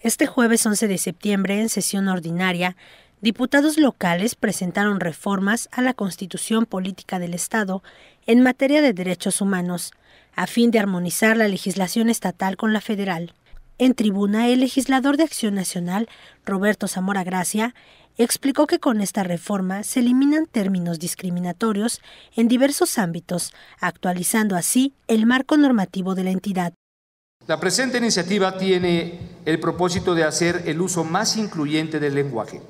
Este jueves 11 de septiembre, en sesión ordinaria, diputados locales presentaron reformas a la Constitución Política del Estado en materia de derechos humanos, a fin de armonizar la legislación estatal con la federal. En tribuna, el legislador de Acción Nacional, Roberto Zamora Gracia, explicó que con esta reforma se eliminan términos discriminatorios en diversos ámbitos, actualizando así el marco normativo de la entidad. La presente iniciativa tiene el propósito de hacer el uso más incluyente del lenguaje,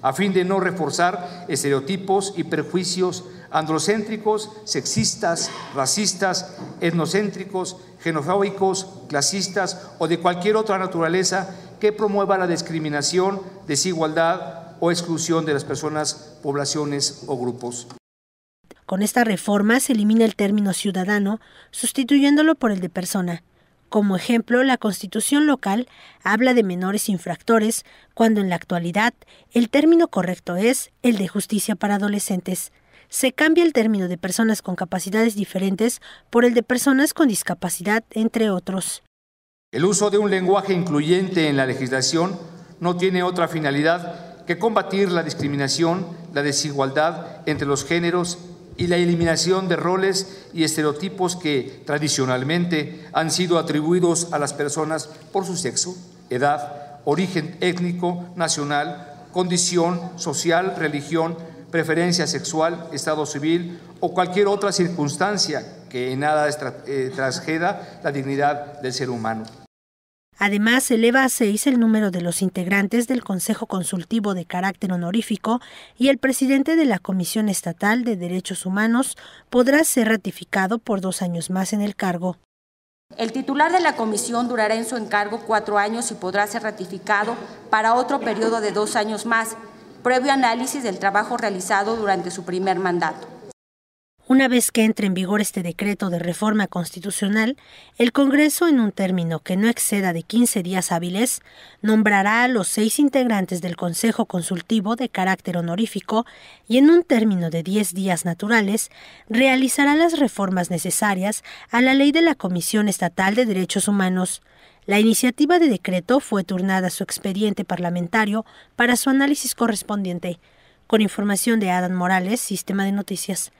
a fin de no reforzar estereotipos y prejuicios androcéntricos, sexistas, racistas, etnocéntricos, xenofóbicos, clasistas o de cualquier otra naturaleza que promueva la discriminación, desigualdad o exclusión de las personas, poblaciones o grupos. Con esta reforma se elimina el término ciudadano, sustituyéndolo por el de persona como ejemplo, la Constitución local habla de menores infractores, cuando en la actualidad el término correcto es el de justicia para adolescentes. Se cambia el término de personas con capacidades diferentes por el de personas con discapacidad, entre otros. El uso de un lenguaje incluyente en la legislación no tiene otra finalidad que combatir la discriminación, la desigualdad entre los géneros y la eliminación de roles y estereotipos que tradicionalmente han sido atribuidos a las personas por su sexo, edad, origen étnico, nacional, condición social, religión, preferencia sexual, estado civil o cualquier otra circunstancia que en nada eh, transgreda la dignidad del ser humano. Además, eleva a seis el número de los integrantes del Consejo Consultivo de carácter honorífico y el presidente de la Comisión Estatal de Derechos Humanos podrá ser ratificado por dos años más en el cargo. El titular de la comisión durará en su encargo cuatro años y podrá ser ratificado para otro periodo de dos años más, previo análisis del trabajo realizado durante su primer mandato. Una vez que entre en vigor este decreto de reforma constitucional, el Congreso, en un término que no exceda de 15 días hábiles, nombrará a los seis integrantes del Consejo Consultivo de carácter honorífico y, en un término de 10 días naturales, realizará las reformas necesarias a la ley de la Comisión Estatal de Derechos Humanos. La iniciativa de decreto fue turnada a su expediente parlamentario para su análisis correspondiente. Con información de Adam Morales, Sistema de Noticias.